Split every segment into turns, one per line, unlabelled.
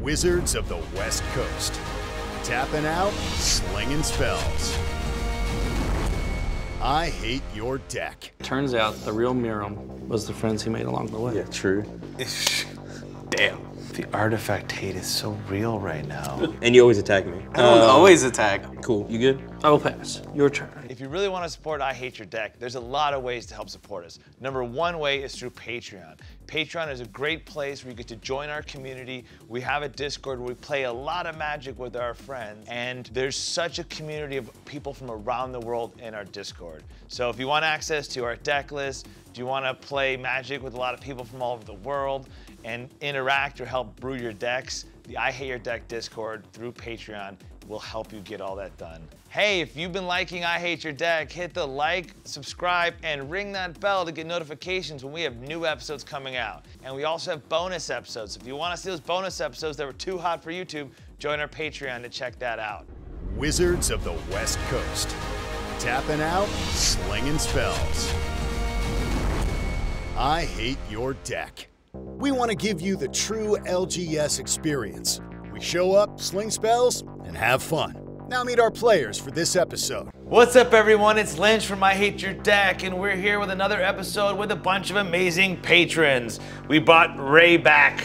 Wizards of the West Coast. Tapping out, slinging spells. I hate your deck.
Turns out the real Miirym was the friends he made along the way.
Yeah, true.
Damn. The artifact hate is so real right now.
And you always attack me.
I don't um, always attack.
Cool. You good?
I will pass. Your turn.
If you really want to support I Hate Your Deck, there's a lot of ways to help support us. Number one way is through Patreon. Patreon is a great place where you get to join our community. We have a Discord where we play a lot of Magic with our friends, and there's such a community of people from around the world in our Discord. So if you want access to our deck list, do you want to play Magic with a lot of people from all over the world and interact or help brew your decks, the I Hate Your Deck Discord through Patreon will help you get all that done. Hey, if you've been liking I Hate Your Deck, hit the like, subscribe, and ring that bell to get notifications when we have new episodes coming out. And we also have bonus episodes. If you want to see those bonus episodes that were too hot for YouTube, join our Patreon to check that out.
Wizards of the West Coast. Tapping out, slinging spells. I hate your deck. We want to give you the true LGS experience. We show up, sling spells, and have fun. Now meet our players for this episode.
What's up, everyone? It's Lynch from I Hate Your Deck, and we're here with another episode with a bunch of amazing patrons. We brought Ray back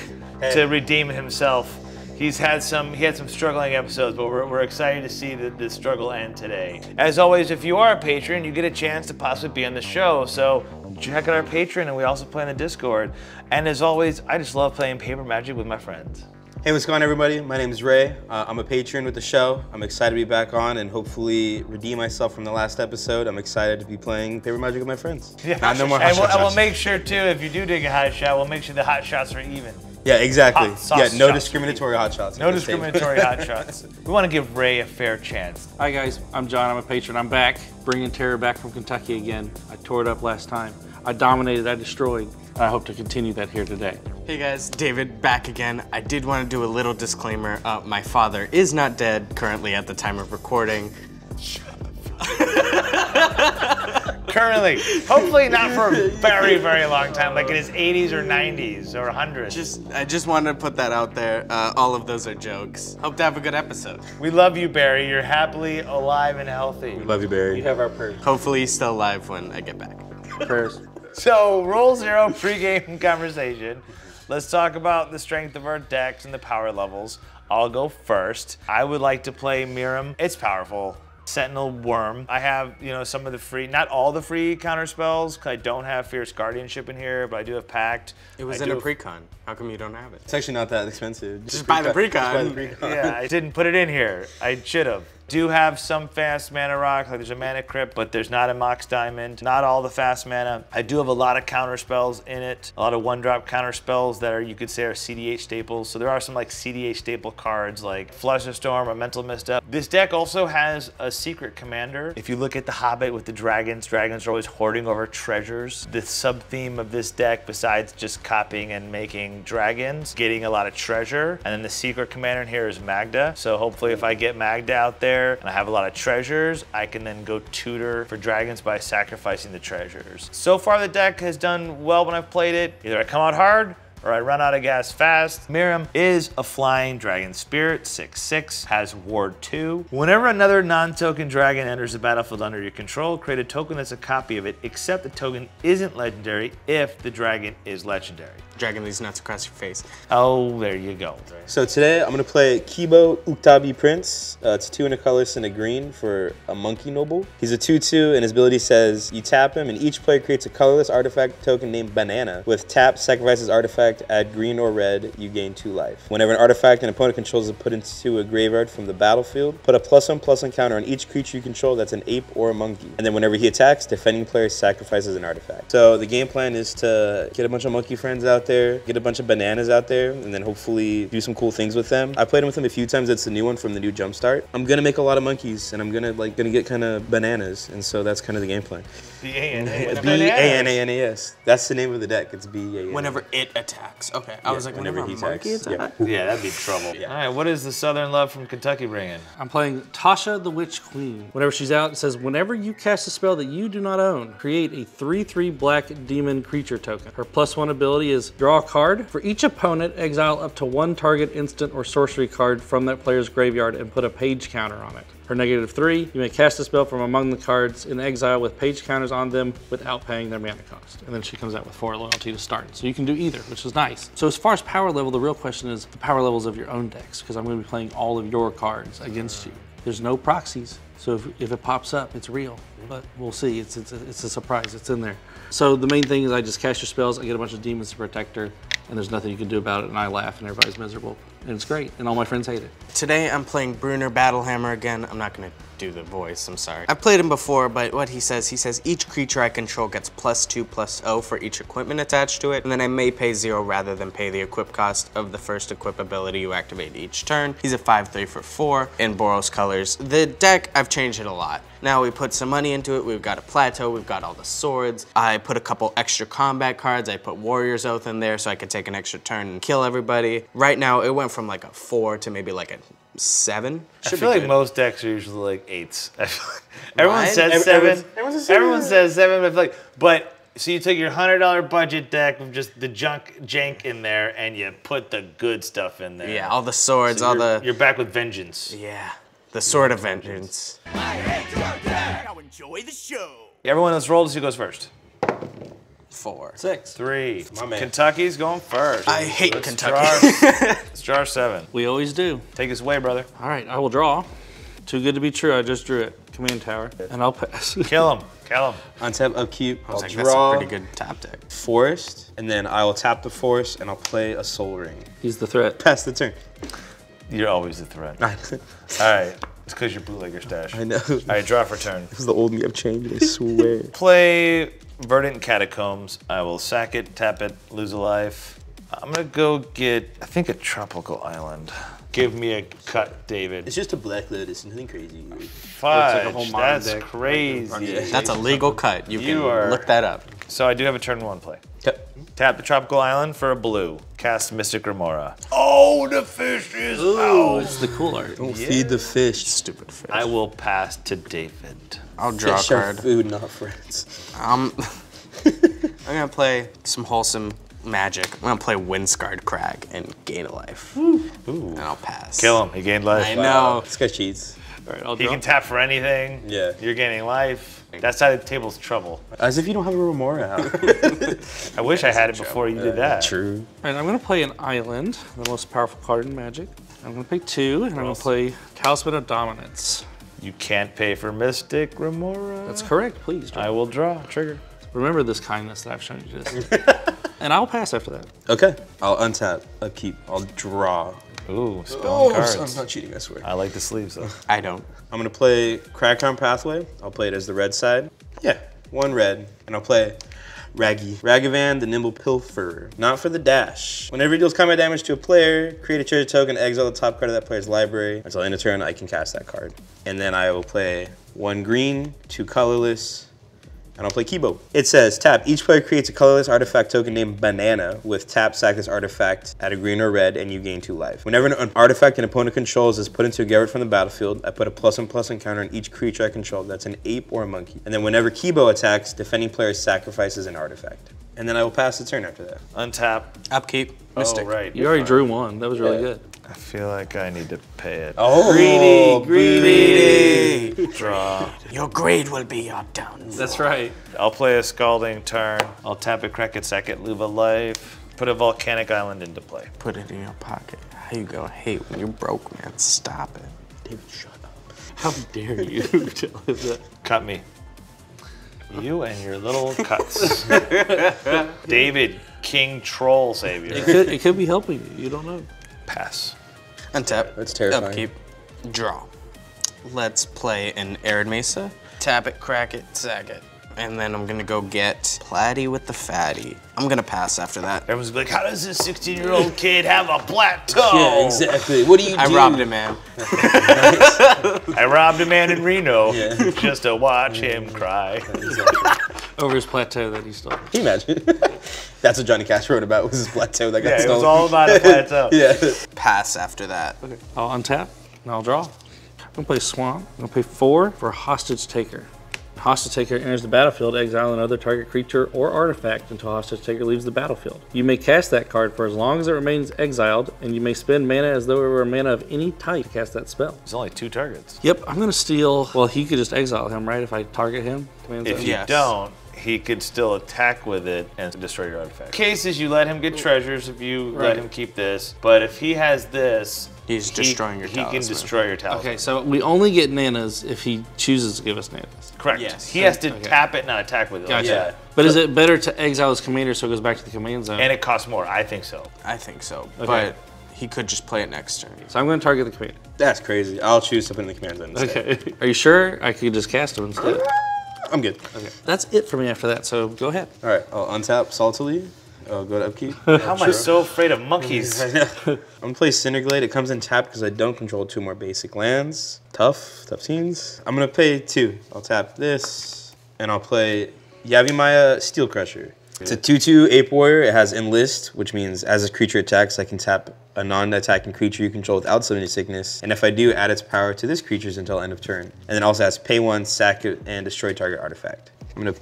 to redeem himself. He's had some he had some struggling episodes, but we're, we're excited to see the, the struggle end today. As always, if you are a patron, you get a chance to possibly be on the show. So check out our patron, and we also play in the Discord. And as always, I just love playing paper magic with my friends.
Hey, what's going on, everybody? My name is Ray. Uh, I'm a patron with the show. I'm excited to be back on and hopefully redeem myself from the last episode. I'm excited to be playing Paper Magic with my friends.
Yeah,
Not no more hot
and, we'll,
shots.
and we'll make sure too, if you do dig a hot shot, we'll make sure the hot shots are even.
yeah, exactly.
Hot
Yeah, no discriminatory hot shots.
No discriminatory hot shots. We want to give Ray a fair chance.
Hi guys, I'm John. I'm a patron. I'm back, bringing terror back from Kentucky again. I tore it up last time. I dominated. I destroyed. And I hope to continue that here today.
Hey guys, David back again. I did want to do a little disclaimer. Uh, my father is not dead currently at the time of recording.
Currently, hopefully not for a very, very long time, like in his 80s or 90s or 100s.
Just, I just wanted to put that out there. Uh, all of those are jokes. Hope to have a good episode.
we love you, Barry. You're happily alive and healthy.
We love you, Barry.
We have our prayers.
Hopefully he's still alive when I get back.
prayers.
So, rule zero pregame conversation. Let's talk about the strength of our decks and the power levels. I'll go first. I would like to play Miirym. It's powerful. Sentinel Wyrm. I have, you know, some of the free, not all the free counter spells, 'cause I don't have Fierce Guardianship in here, but I do have Pact.
It was
I
in a
do-
precon. How come you don't have it?
It's actually not that expensive.
Just buy the
Just buy
precon.
the precon.
yeah, I didn't put it in here. I should have. Do have some fast mana rock, like there's a mana crypt, but there's not a Mox Diamond. Not all the fast mana. I do have a lot of counter spells in it. A lot of one drop counter spells that are, you could say, are cEDH staples. So there are some like cEDH staple cards like Flusterstorm or Mental Misstep. This deck also has a secret commander. If you look at the Hobbit with the dragons, dragons are always hoarding over treasures. The sub theme of this deck, besides just copying and making dragons, getting a lot of treasure. And then the secret commander in here is Magda. So hopefully if I get Magda out there and I have a lot of treasures, I can then go tutor for dragons by sacrificing the treasures. So far the deck has done well when I've played it. Either I come out hard or I run out of gas fast. Miirym is a flying dragon spirit, 6-6, has ward 2. Whenever another non-token dragon enters the battlefield under your control, create a token that's a copy of it, except the token isn't legendary if the dragon is legendary.
Dragging these nuts across your face.
Oh, there you go.
So today I'm gonna play Kibo Uktabi Prince. Uh, it's two and a colorless and a green for a monkey noble. He's a 2-2 and his ability says you tap him and each player creates a colorless artifact token named Banana. With tap, sacrifices artifact, add green or red, you gain two life. Whenever an artifact an opponent controls is put into a graveyard from the battlefield, put a plus one plus one counter on each creature you control that's an ape or a monkey. And then whenever he attacks, defending player sacrifices an artifact. So the game plan is to get a bunch of monkey friends out there, get a bunch of bananas out there, and then hopefully do some cool things with them. I played with him a few times. It's the new one from the new Jumpstart. I'm gonna make a lot of monkeys, and I'm gonna like gonna get kind of bananas, and so that's kind of the game plan.
B-A-N-A-S.
B A N A N A S. That's the name of the deck. It's B A N.
Whenever it attacks. Okay. I was like, whenever,
whenever he attacks,
attacks.
yeah.
Yeah, that'd be trouble. All right, what is the Southern Love from Kentucky bringing?
I'm playing Tasha the Witch Queen. Whenever she's out, it says, whenever you cast a spell that you do not own, create a 3-3 black demon creature token. Her plus one ability is draw a card. For each opponent, exile up to one target instant or sorcery card from that player's graveyard and put a page counter on it. For negative three, you may cast a spell from among the cards in exile with page counters on them without paying their mana cost. And then she comes out with four loyalty to start. So you can do either, which is nice. So as far as power level, the real question is the power levels of your own decks, because I'm going to be playing all of your cards against you. There's no proxies, so if, if it pops up, it's real. But we'll see. It's, it's, a, it's a surprise. It's in there. So the main thing is I just cast your spells, I get a bunch of demons to protect her, and there's nothing you can do about it, and I laugh, and everybody's miserable. And it's great, and all my friends hate it.
Today I'm playing Bruenor Battlehammer again. I'm not gonna do the voice, I'm sorry. I've played him before, but what he says, he says each creature I control gets plus two plus O for each equipment attached to it, and then I may pay zero rather than pay the equip cost of the first equip ability you activate each turn. He's a 5-3 for four in Boros colors. The deck, I've changed it a lot. Now we put some money into it, we've got a plateau, we've got all the swords. I put a couple extra combat cards, I put Warrior's Oath in there so I could take an extra turn and kill everybody. Right now it went from like a four to maybe like a seven.
I feel like
good.
most decks are usually like eights. Like- everyone
Mine?
says seven.
everyone says seven.
Everyone says seven, but like, but so you took your hundred dollar budget deck with just the junk jank in there, and you put the good stuff in there.
Yeah, all the swords,
So
all the
you're back with vengeance.
yeah, the sword of vengeance.
Now enjoy the show.
Everyone, let's roll to who goes first.
Four.
Six.
Three.
My man.
Kentucky's going first.
I hate
Let's
Kentucky.
Draw, let's draw seven.
We always do.
Take us away, brother.
All right, I will draw. Too good to be true. I just drew it. Command tower, and I'll pass.
Kill him. Kill him.
Untap upkeep.
I
I'll
was like, that's a pretty good top deck.
forest, and then I will tap the forest, and I'll play a Sol Ring.
He's the threat.
Pass the turn.
You're always a threat.
I
All right. It's because you're bootlegger stash.
I know.
All right, draw for turn.
This is the old me. I've changed. I swear.
Play Verdant Catacombs. I will sack it, tap it, lose a life. I'm gonna go get, I think, a tropical island. Give me a cut, David.
it's just a black lotus. Nothing crazy.
Fudge,
a whole
that's
deck.
crazy.
That's a legal cut. You,
You
can
are-
look that up.
So I do have a turn one play.
Yep.
Tap the tropical island for a blue. Cast Mystic Remora. Oh, the fish is
Oh, it's the cool art.
Don't feed the fish.
Stupid fish.
I will pass to David.
I'll draw a
Fish are
card.
food, not friends.
Um, I'm gonna play some wholesome magic. I'm gonna play Windscarred Crag and gain a life. And I'll pass.
Kill him. He gained life.
I know.
This guy cheats.
All right, I'll
He
draw.
can tap for anything.
Yeah.
You're gaining life. That side of the table's trouble.
As if you don't have a remora out.
I wish I had it before you did uh, that.
True.
All right, I'm going to play an island, the most powerful card in Magic. I'm going to play two, and I'm going to play Talisman of Dominance.
You can't pay for Mystic Remora.
That's correct. Please draw.
I will draw. Trigger.
Remember this kindness that I've shown you this. and I'll pass after that.
Okay. I'll untap, upkeep. I'll draw.
Ooh, spelling oh, cards.
I'm not cheating. I swear.
I like the sleeves though.
I don't.
I'm gonna play Cragcrown Pathway. I'll play it as the red side. Yeah, one red, and I'll play Raggy. Ragavan, the Nimble Pilferer. Not for the dash. Whenever he deals combat damage to a player, create a treasure token, exile the top card of that player's library. Until end of turn, I can cast that card. And then I will play one green, two colorless, and I'll play Kibo. It says tap. Each player creates a colorless artifact token named Banana with tap sack this artifact at a green or red, and you gain two life. Whenever an artifact an opponent controls is put into a Garrett from the battlefield, I put a plus one plus one counter on each creature I control. That's an ape or a monkey. And then whenever Kibo attacks, defending player sacrifices an artifact. And then I will pass the turn after that.
Untap.
Upkeep. Oh, Mystic.
Oh, right.
You already drew one. That was really
Yeah.
good.
I feel like I need to pay it.
Oh,
Greedy, greedy.
Draw.
Your grade will be your down.
That's right.
I'll play a Scalding Tarn. I'll tap a crack it, sack it, lose a life. Put a Volcanic Island into play.
Put it in your pocket. How you gonna hate when you're broke, man? Stop it.
David, shut up.
How dare you tell him that?
Cut me. You and your little cuts. David, King Troll
It
Savior.
could, it could be helping you. You don't know.
Pass.
Untap.
That's terrifying.
Upkeep. Draw. Let's play an Arid Mesa. Tap it, crack it, sack it. And then I'm gonna go get Platty with the fatty. I'm gonna pass after that.
Everyone's like, how does this 16 year old kid have a plateau?
Yeah, exactly. What do you
I
do?
robbed a man.
I robbed a man in Reno
Yeah.
just to watch him cry.
Over his plateau that he stole.
Can you imagine? That's what Johnny Cash wrote about was his plateau that got
Yeah, it was all about a plateau.
yeah.
Pass after that. Okay.
I'll untap and I'll draw. I'm gonna play Swamp. I'm gonna pay four for Hostage Taker. Hostage Taker enters the battlefield, exile another target creature or artifact until Hostage Taker leaves the battlefield. You may cast that card for as long as it remains exiled, and you may spend mana as though it were a mana of any type to cast that spell.
There's only two targets.
Yep, I'm gonna steal. Well, he could just exile him, right? If I target him. Command
If
zone?
you
Yes.
don't, he could still attack with it and destroy your artifact. Cases you let him get treasures if you let him keep this, but if he has this,
He's
he-
destroying your
He can destroy your talisman.
Okay, so we only get nanas if he chooses to give us nanas.
correct.
Yes.
He has to
Okay.
tap it, not attack with it. like
Gotcha.
that.
But is it better to exile his commander so it goes back to the command zone?
And it costs more. I think so.
I think so.
Okay.
But he could just play it next turn.
so I'm gonna target the commander.
That's crazy. I'll choose to put in the command zone instead.
Okay. Are you sure? I could just cast him instead.
I'm good.
Okay. That's it for me after that, so go ahead.
All right, I'll untap Saltily. I'll go to upkeep.
How am I so afraid of monkeys?
I know. I'm gonna play Cinderglade. It comes in tap because I don't control two more basic lands. Tough, tough scenes. I'm gonna pay two. I'll tap this, and I'll play Yavimaya Steel Crusher. It's a 2-2 ape warrior. It has enlist, which means as a creature attacks, I can tap a non-attacking creature you control without summoning sickness. And if I do, add its power to this creature's until end of turn. And then also has pay one, sack it, and destroy target artifact. I'm gonna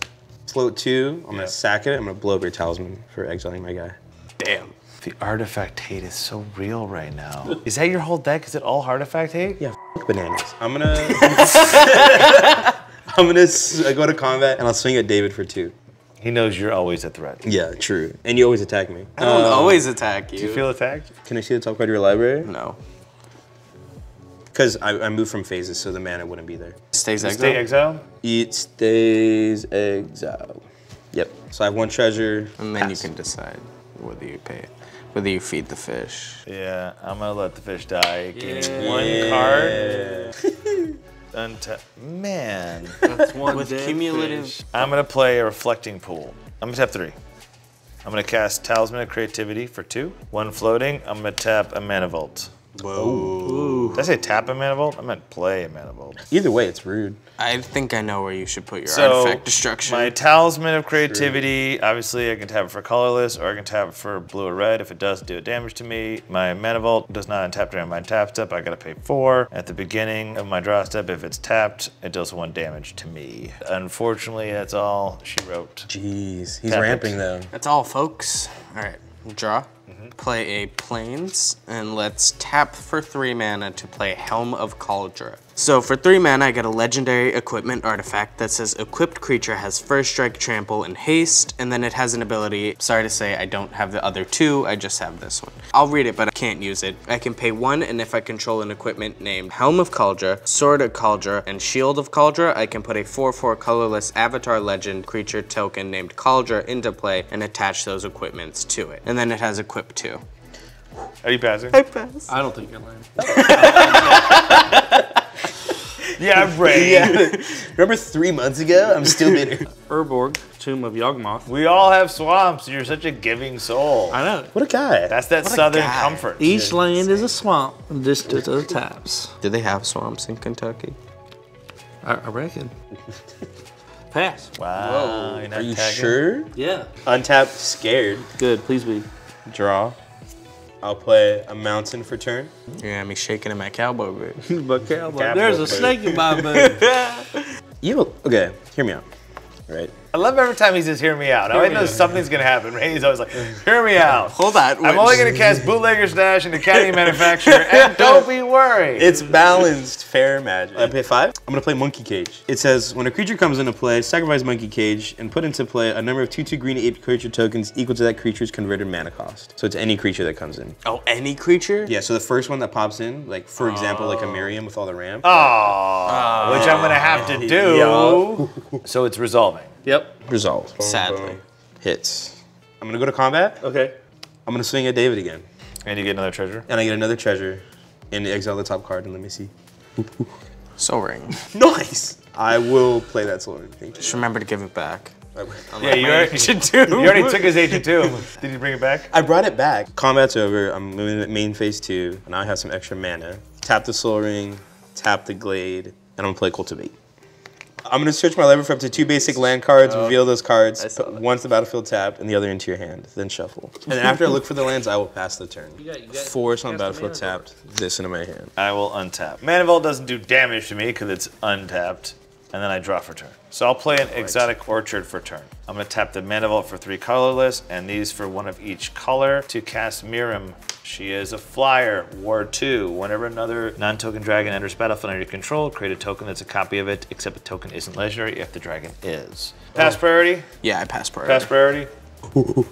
float two. I'm gonna sack it. I'm gonna blow up your talisman for exiling my guy.
Damn.
The artifact hate is so real right now. Is that your whole deck? Is it all artifact hate?
Yeah, f- bananas. I'm gonna. I'm gonna go to combat and I'll swing at David for two.
He knows you're always a threat.
Yeah, true. And you always attack me.
I don't
Uh,
always attack you.
Do you feel attacked?
Can I see the top card of your library?
no.
Because I, I moved from phases, so the mana wouldn't be there.
Stays exiled.
Stay exile?
It stays exile. Yep. So I have one treasure.
And then you can decide whether you pay it, whether you feed the fish.
Yeah, I'm gonna let the fish die. Give
Yeah.
one card. Unta- Man.
That's one
With
dead
cumulative-
fish.
I'm gonna play a reflecting pool. I'm gonna tap three. I'm gonna cast Talisman of Creativity for two. One floating. I'm gonna tap a Mana Vault.
Whoa.
Did I say tap a Mana Vault? I meant play a Mana Vault.
Either way, it's rude.
I think I know where you should put your
So
artifact destruction.
my Talisman of Creativity, obviously I can tap it for colorless or I can tap it for blue or red if it does do damage to me. My Mana Vault does not untap during my tap step. I gotta pay four. At the beginning of my draw step, if it's tapped, it does one damage to me. Unfortunately, that's all she wrote.
Jeez, he's
Tap it.
ramping though.
That's all, folks. All right, draw. Play a plains, and let's tap for three mana to play Helm of Kaldra. So for three mana, I get a legendary equipment artifact that says equipped creature has first strike, trample, and haste, and then it has an ability. Sorry to say, I don't have the other two. I just have this one. I'll read it, but I can't use it. I can pay one, and if I control an equipment named Helm of Kaldra, Sword of Kaldra, and Shield of Kaldra, I can put a 4/4 colorless Avatar Legend creature token named Kaldra into play and attach those equipments to it. And then it has equip two.
Are you passing?
I pass.
I don't think you're lying.
Yeah, Ray.
Yeah. Remember three months ago? I'm still bitter.
Urborg, Tomb of Yawgmoth.
We all have swamps. You're such a giving soul.
I know.
What a guy.
That's that
a
southern comfort.
Each land is a swamp, just to the taps.
Do they have swamps in Kentucky?
I, I reckon. Pass.
Wow. You're
you
tagging?
sure?
Yeah.
Untapped, scared.
Good. Please be.
Draw. I'll play a mountain for turn.
You got me shaking in my cowboy boot.
But cowboy,
Capital
there's a snake in my boot.
You okay? Hear me out. Right.
I love every time he says, hear me out. I always know something's going to happen. Ray's always like, hear me out.
Hold on.
I'm only going to cast Bootlegger's Dash into Caddy Manufacturer, and don't be worried.
It's balanced, fair magic. I pay five. I'm gonna play Monkey Cage. It says when a creature comes into play, sacrifice Monkey Cage and put into play a number of two-two green ape creature tokens equal to that creature's converted mana cost. So it's any creature that comes in.
Oh, any creature?
Yeah. So the first one that pops in, like for example, like a oh. Miirym with all the ramp.
Aww, which I'm going to have to do. So it's resolving.
Yep.
Resolved.
Sadly.
Hits. I'm gonna go to combat.
Okay.
I'm gonna swing at David again,
And you get another treasure.
and I get another treasure, and exile the top card. And let me see.
Sol Ring.
Nice. I will play that Sol Ring. Thank you.
Just remember to give it back.
Yeah, you already, you already took his HA2. Did you bring it back?
I brought it back. Combat's over. I'm moving to main phase two. and Now I have some extra mana. Tap the Soul Ring, tap the Glade, and I'm gonna play Cultivate. I'm gonna search my library for up to two basic land cards, oh. reveal those cards,
saw
put
that.
one to the battlefield tapped and the other into your hand, then shuffle. And then after I look for the lands, I will pass the turn.
got- you got-
Force on battlefield tapped, this into my hand.
I will untap. Mana Vault doesn't do damage to me because it's untapped, and then I draw for turn. So I'll play an Exotic Orchard for turn. I'm gonna tap the Mana Vault for three colorless, and these for one of each color to cast Miirym. She is a flyer, Ward 2. Whenever another non-token dragon enters battlefield under your control, create a token that's a copy of it, except the token isn't legendary if the dragon is. Pass oh. priority?
Yeah, I pass priority.
Pass priority?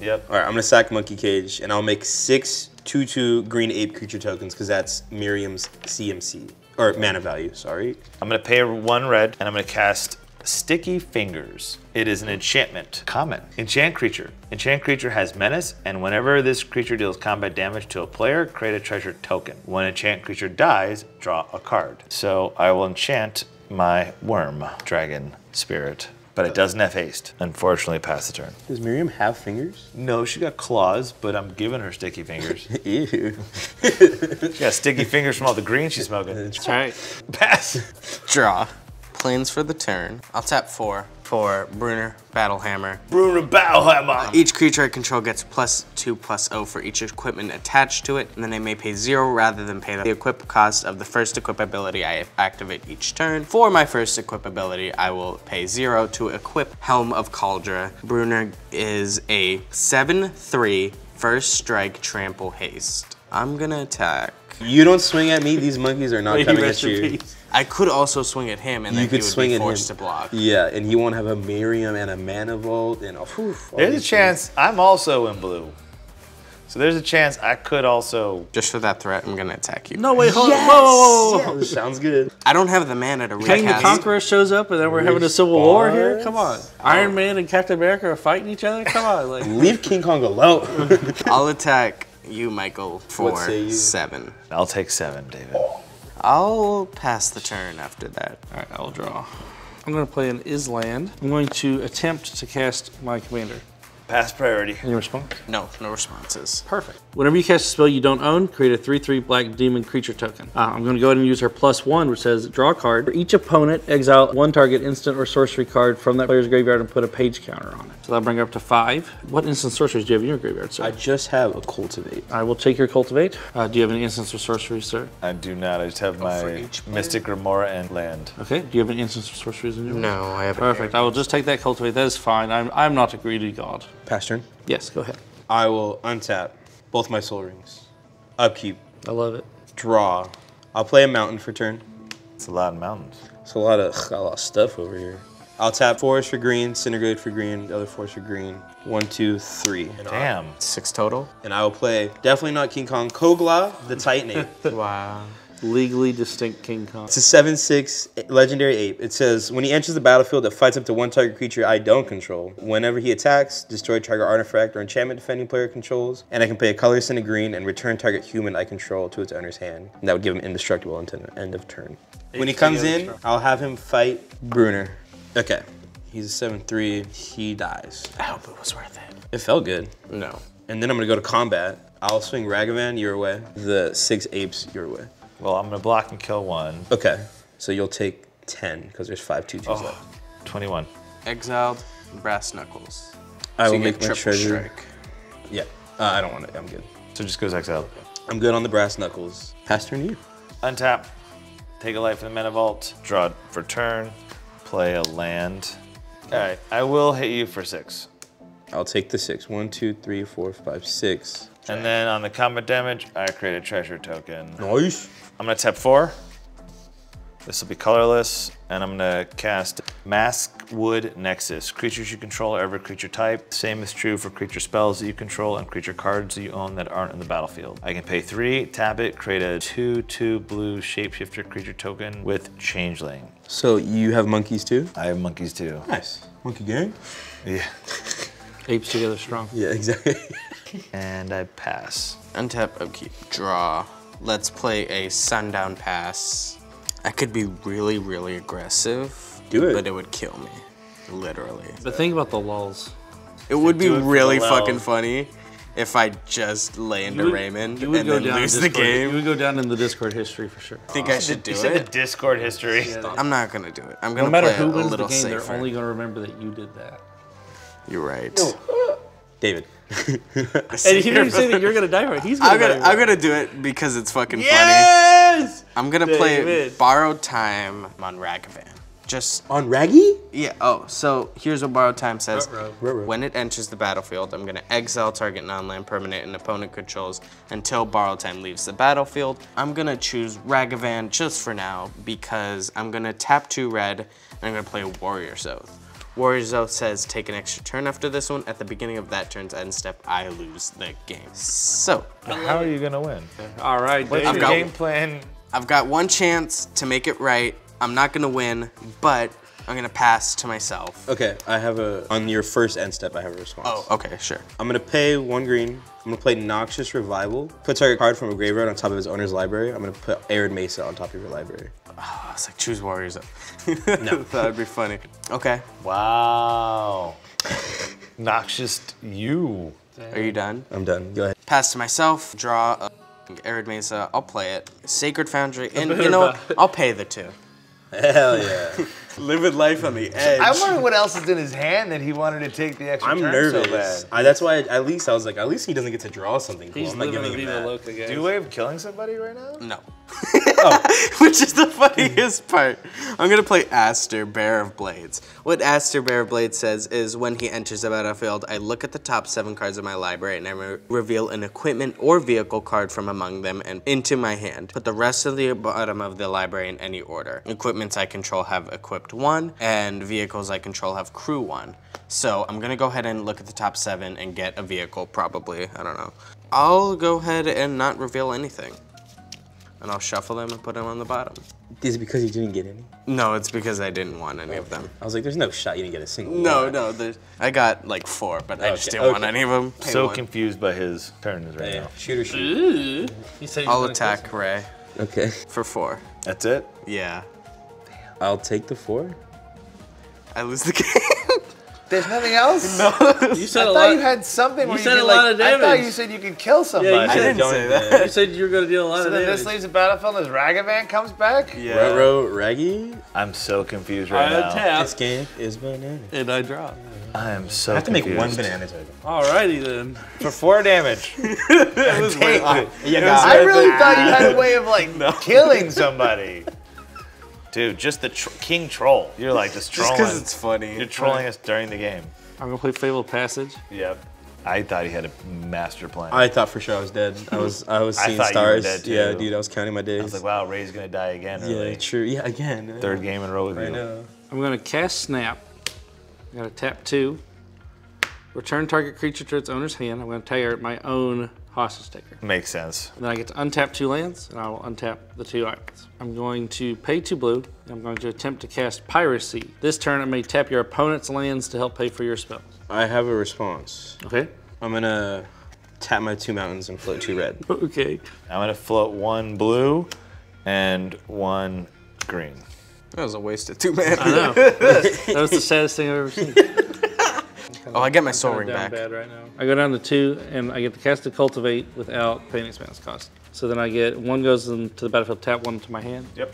yep.
All right, I'm gonna sack Monkey Cage, and I'll make six 2-2 green ape creature tokens because that's Miirym's CMC or mana value. Sorry.
I'm gonna pay one red, and I'm gonna cast Sticky Fingers. It is an enchantment. Common. Enchant creature. Enchant creature has menace, and whenever this creature deals combat damage to a player, create a treasure token. When enchant creature dies, draw a card. So I will enchant my worm dragon spirit. But it doesn't have haste. Unfortunately, pass the turn.
Does Miirym have fingers?
No, she got claws, but I'm giving her sticky fingers.
Ew.
she got sticky fingers from all the green she's smoking.
That's right.
Pass.
Draw. Planes for the turn. I'll tap four for Bruenor Battlehammer.
Bruenor Battlehammer!
Um, each creature I control gets plus two plus O for each equipment attached to it, and then I may pay zero rather than pay the equip cost of the first equip ability I activate each turn. For my first equip ability, I will pay zero to equip Helm of Kaldra. Bruenor is a 7-3 first strike trample haste. I'm gonna attack.
You don't swing at me. These monkeys are not coming at you.
peace.
I could also swing at him, and
You
then
could
he would
swing
be
at him.
forced to block.
Yeah, and he won't have a Miirym and a Mana Vault and a. Whew, all
There's a
these
chance I'm also in blue. So there's a chance I could also.
Just for that threat, I'm gonna attack you.
No, wait, hold on. Whoa, whoa, whoa, whoa.
things. Sounds good.
I don't have the mana to
King the
recast.
Conqueror shows up and then we're having a civil war here? Come on. Iron Man and Captain America are fighting each other? Come on. Like,
Leave King Kong alone.
I'll attack you, Michael, for
What say you?
seven.
I'll take seven, David.
I'll pass the turn after that.
all right, I'll draw. I'm going to play an Island. I'm going to attempt to cast my commander.
Pass priority.
Any response?
No, no responses.
Perfect. Whenever you cast a spell you don't own, create a 3-3 black demon creature token. Uh, I'm going to go ahead and use her plus one, which says draw a card. For each opponent, exile one target instant or sorcery card from that player's graveyard and put a page counter on it. So that'll bring her up to five. What instant sorceries do you have in your graveyard, sir?
I just have a Cultivate.
I will take your cultivate. Uh, do you have any instants or sorceries, sir?
I do not. I just have
for
my
each player?
Mystic Remora and land.
Okay. Do you have any instants or sorceries in your
No, I have
Perfect. I will just take that cultivate. That is fine. I'm, I'm not a greedy god.
Pass turn.
Yes, go ahead.
I will untap both my Sol Rings. Upkeep.
I love it.
Draw. I'll play a Mountain for turn.
It's a lot of mountains.
It's a lot of a lot of stuff over here. I'll tap Forest for green, Cinderglade for green, the other Forest for green. One, two, three. And, I,
Damn.
Six total.
and I will play definitely not King Kong, Kogla, the Titan
Wow.
Legally distinct King Kong.
It's a 7 6 legendary ape. It says when he enters the battlefield, it fights up to one target creature I don't control. Whenever he attacks, destroy target artifact or enchantment defending player controls. And I can pay a colorless and a green and return target human I control to its owner's hand. And that would give him indestructible until the end of turn. When he comes in, I'll have him fight Bruenor. Okay. He's a 7 3. He dies.
I hope it was worth it.
It felt good.
No.
And then I'm gonna go to combat. I'll swing Ragavan your way, the six apes your way.
Well, I'm gonna block and kill one.
Okay. So you'll take 10 because there's five 2 2s
Oh,
left.
21.
Exiled brass knuckles.
I
So
will
you
make
get
my treasure.
strike.
Yeah. Uh, I don't want it. I'm good.
So it just goes exiled.
I'm good on the brass knuckles. Pass turn to you.
Untap. Take a life in the mana vault. Draw for turn. Play a land. All right. I will hit you for six.
I'll take the six. One, two, three, four, five, six.
And then on the combat damage, I create a treasure token.
Nice.
I'm gonna tap four. This will be colorless, and I'm gonna cast Maskwood Nexus. Creatures you control are every creature type. Same is true for creature spells that you control and creature cards that you own that aren't in the battlefield. I can pay three, tap it, create a 2-2 blue shapeshifter creature token with Changeling.
So you have monkeys too?
I have monkeys too.
Nice. Monkey gang?
Yeah.
Apes together strong.
Yeah, exactly.
And I pass.
Untap, upkeep, draw. Let's play a sundown pass. I could be really, really aggressive.
Do it.
But it would kill me. Literally.
But think about the lulls.
It would be
it
really fucking funny if I just lay into Raymond
you would
and
go
then
down in
lose the game.
You would go down in the Discord history for sure.
I think I should do
You said the
it.
Discord history.
I'm not gonna do it. I'm gonna
matter
play
who
it a
wins the game,
safer.
they're only going to remember that you did that.
You're right.
David.
And he didn't say that you're going to die for it. He's
I'm
going to
gonna,
die
I'm gonna do it because it's fucking funny.
Yes!
I'm gonna play Borrowed Time on Ragavan. Just
On Raggy?
yeah. Oh, so here's what Borrowed Time says.
Ruh-roh.
When it enters the battlefield, I'm gonna exile target non-land permanent and opponent controls until Borrowed Time leaves the battlefield. I'm gonna choose Ragavan just for now because I'm gonna tap two red and I'm gonna play Warrior's Oath. Warrior's Oath says take an extra turn after this one. At the beginning of that turn's end step, I lose the game. So
How are you gonna win?
All right,
What's
David.
your game plan?
I've got one chance to make it right. I'm not gonna win, but I'm gonna pass to myself.
Okay, I have a. On your first end step, I have a response.
Oh, okay, sure.
I'm gonna pay one green. I'm gonna play Noxious Revival. Put target card from a graveyard on top of his owner's library. I'm gonna put Arid Mesa on top of your library.
Ah, I was like, choose Warriors. no, that'd be funny. Okay,
Wow. Noxious you.
are you done?
I'm done. Go ahead.
Pass to myself. Draw a Arid Mesa. I'll play it. Sacred Foundry, and you know, what? I'll pay the two.
Hell yeah.
Living life on the edge.
I wonder what else is in his hand that he wanted to take the extra
I'm
turn
nervous.
so bad.
I, that's why at least I was like, at least he doesn't get to draw something cool.
He's
I'm not
living
giving
a
him that.
Loca, guys.
Do you way of killing somebody right now?
No. Oh. Which is the funniest part. I'm gonna play Aster, Bear of Blades. What Aster, Bear of Blades says is when he enters the battlefield, I look at the top seven cards of my library and I re- reveal an equipment or vehicle card from among them and into my hand. Put the rest of the bottom of the library in any order. Equipments I control have equipped one, and vehicles I control have crew one. So I'm gonna go ahead and look at the top seven and get a vehicle, probably. I don't know. I'll go ahead and not reveal anything and I'll shuffle them and put them on the bottom.
Is it because you didn't get any?
No, it's because I didn't want any of them.
I was like, there's no shot you didn't get a single
No,
one.
no, there's, I got like four, but I just didn't want any of them. Pay
So
one.
confused by his turns right
Yeah,
now.
shoot or shoot.
Ooh. He said he
I'll attack Ray
Okay.
for four.
That's it?
Yeah,
I'll take the four.
I lose the game.
There's nothing else? No.
kill- You said
I
a
thought
lot.
you had something
You
you,
said
could,
a lot
like,
of
I thought you said you could kill somebody.
you said-
didn't say that.
you said you were going to deal a lot
So
of
then this leaves the battlefield as Ragavan comes back?
yeah.
Roro Raggy.
I'm so confused right
I
now.
attack
This game is banana.
and I drop.
I am so
I have to make
confused.
one banana token.
Alrighty then.
For four damage.
It was way off.
Yeah,
I really thought you had a way of like killing somebody. Dude, just the tr- king troll. You're like just trolling.
Just
trolling.
because it's funny.
You're trolling us during the game.
I'm going to play Fabled Passage.
Yep. I thought he had a master plan.
I thought for sure I was dead. I was I was
I
seeing
thought you were
stars.
dead, too.
Yeah, dude, I was counting my days.
I was like, wow, Ray's gonna die again.
yeah, true. Yeah, again.
Third game in a row with
I
you.
know.
I'm going to cast Snap. I'm going to tap two. Return target creature to its owner's hand. I'm going to tear my own hostage taker.
Makes sense.
And then I get to untap two lands, and I will untap the two islands. I'm going to pay two blue. and I'm going to attempt to cast Piracy. This turn, I may tap your opponent's lands to help pay for your spells.
I have a response.
Okay?
I'm gonna tap my two mountains and float two red.
Okay.
I'm gonna float one blue and one green.
That was a waste of two mana.
I know. that was the saddest thing I've ever seen.
Oh, I get my
Sol
Ring back.
bad right now. I go down to two, and I get to cast to Cultivate without paying expense cost. So then I get one goes into the battlefield, tap one to my hand.
Yep.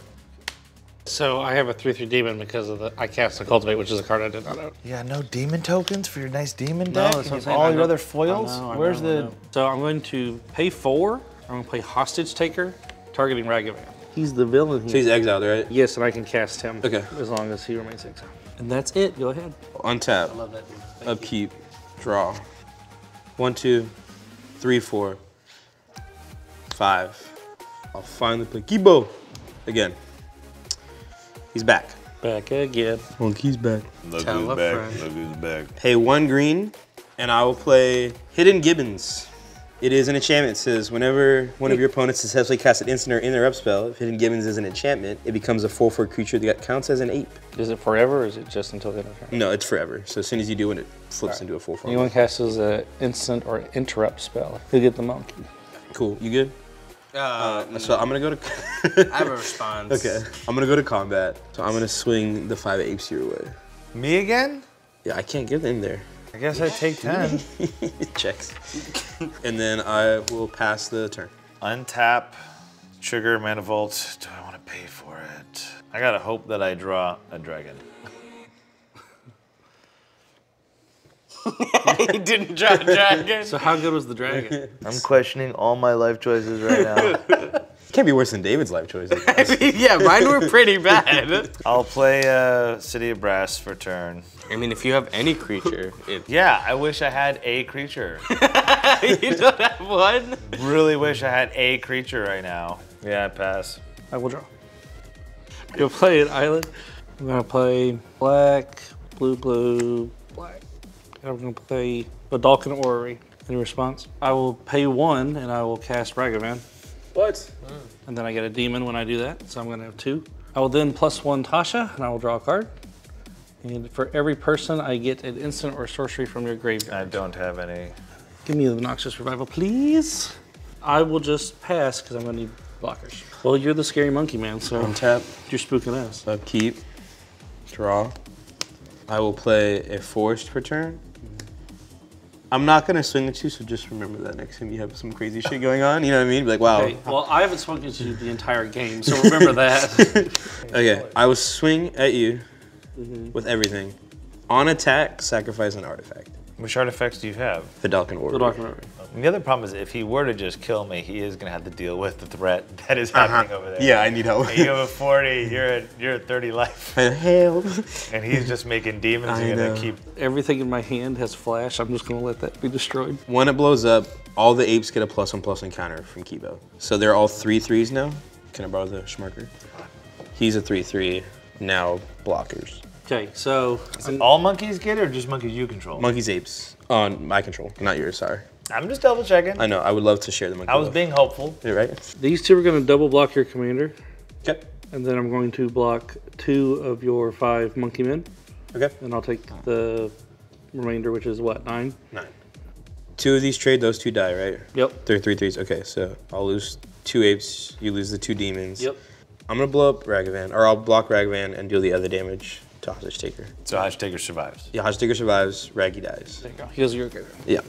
So I have a 3 3 demon because of the I cast a Cultivate, which is a card I did not own.
Yeah, no demon tokens for your nice demon
No,
deck.
that's what I'm saying.
all
I
your
know-
other
I
foils.
know, I
Where's
know,
the?
So I'm going to pay four. I'm going to play Hostage Taker, targeting Ragavan. He's the villain here.
So he's exiled, right?
yes, and I can cast him.
Okay.
As long as he remains exiled. And that's it. Go ahead.
Untap, I
Love that. Dude.
upkeep, draw. One, two, three, four, five. I'll finally play Kibo again. He's back.
Back again.
Monkey's back.
Look
Tell
who's back.
friend.
Look who's back.
Pay one green, and I will play Hidden Gibbons. It is an enchantment. It says whenever one of your opponents successfully casts an instant or interrupt spell, if Hidden Gibbons is an enchantment, it becomes a 4-4 creature that counts as an ape.
Is it forever or is it just until the end of turn?
No, it's forever. So as soon as you do it, it flips into a 4-4.
Anyone casts an instant or interrupt spell, he'll get the monkey.
Cool. You good?
Uh,
So I'm gonna go to.
I have a response.
okay, I'm gonna go to combat. So I'm gonna swing the five apes your way.
Me again?
Yeah, I can't get in there.
I guess I take 10.
Checks. and then I will pass the turn.
Untap, trigger Mana Vault. Do I want to pay for it? I gotta hope that I draw a dragon.
he didn't draw a dragon.
So how good was the dragon?
I'm questioning all my life choices right now.
Can't be worse than David's life choices.
yeah, mine were pretty bad.
I'll play uh, City of Brass for turn.
I mean, if you have any creature, it,
Yeah, I wish I had a creature.
you don't have one.
really wish I had a creature right now. Yeah, I pass.
I will draw. Go play an island. I'm gonna play black, blue, blue, black. And I'm gonna play a Vedalken Orrery. Any response? I will pay one and I will cast Ragavan.
What? Mm.
And then I get a demon when I do that, so I'm gonna have two. I will then plus one Tasha and I will draw a card. And for every person, I get an instant or sorcery from your graveyard.
I don't have any.
Give me the Noxious Revival, please. I will just pass because I'm gonna need blockers. Well, you're the scary monkey man, so
Untap,
you're spooking us.
upkeep, draw. I will play a forest for turn. I'm not gonna swing at you, so just remember that next time you have some crazy shit going on. You know what I mean? Be like, wow.
Okay, well, I haven't spoken to you the entire game, so remember that.
Okay, I will swing at you mm-hmm. with everything. On attack, sacrifice an artifact.
Which artifacts do you have?
Vedalken Orrery.
the document.
And the other problem is if he were to just kill me, he is gonna have to deal with the threat that is happening over there.
Uh-huh. Yeah, I need help.
You have a 40, you're at you're at 30 life,
Help.
and he's just making demons.
I
gonna
know.
keep.
Everything in my hand has flash. I'm just gonna let that be destroyed.
When it blows up, all the apes get a plus one plus plus encounter from Kibo. So they're all three threes now. Can I borrow the schmarker? He's a three three. Now blockers.
Okay, so
All monkeys get it, or just monkeys you control?
Monkeys apes on my control, not yours. Sorry.
I'm just double checking.
I know. I would love to share the monkey.
I was
love.
being hopeful.
You're right.
these two are gonna double block your commander,
Okay.
and then I'm going to block two of your five monkey men,
Okay.
and I'll take the remainder, which is what nine.
Nine. Two of these trade. Those two die, right?
Yep.
They're three threes. Okay, so I'll lose two apes. You lose the two demons. Yep. I'm gonna blow up Ragavan, or I'll block Ragavan and deal the other damage to Hostage Taker.
So Hostage Taker survives.
Yeah, Hostage Taker survives. Raggy dies.
There you go. He goes your graveyard.
Yeah.